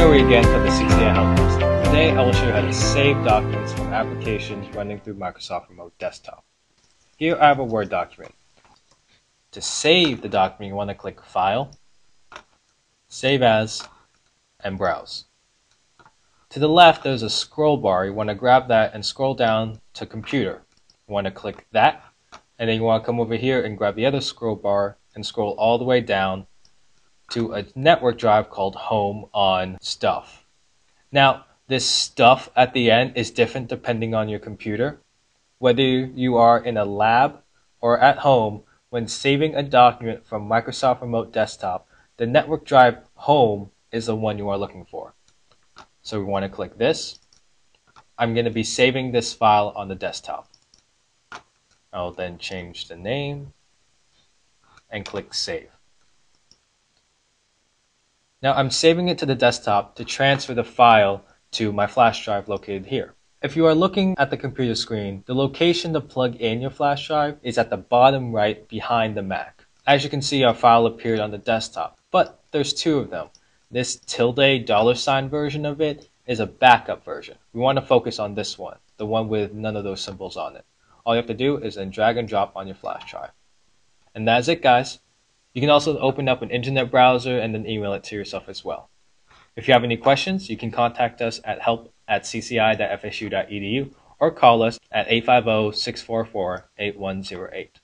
Corey again from the CCI Help Desk. Today I will show you how to save documents from applications running through Microsoft Remote Desktop. Here I have a Word document. To save the document you want to click File, Save As, and Browse. To the left there's a scroll bar. You want to grab that and scroll down to Computer. You want to click that and then you want to come over here and grab the other scroll bar and scroll all the way down to a network drive called home on stuff. Now, this stuff at the end is different depending on your computer. Whether you are in a lab or at home, when saving a document from Microsoft Remote Desktop, the network drive home is the one you are looking for. So we want to click this. I'm going to be saving this file on the desktop. I'll then change the name and click Save. Now I'm saving it to the desktop to transfer the file to my flash drive located here. If you are looking at the computer screen, the location to plug in your flash drive is at the bottom right behind the Mac. As you can see, our file appeared on the desktop, but there's two of them. This tilde dollar sign version of it is a backup version. We want to focus on this one, the one with none of those symbols on it. All you have to do is then drag and drop on your flash drive. And that's it guys. You can also open up an internet browser and then email it to yourself as well. If you have any questions, you can contact us at help at cci.fsu.edu or call us at 850 644 8108.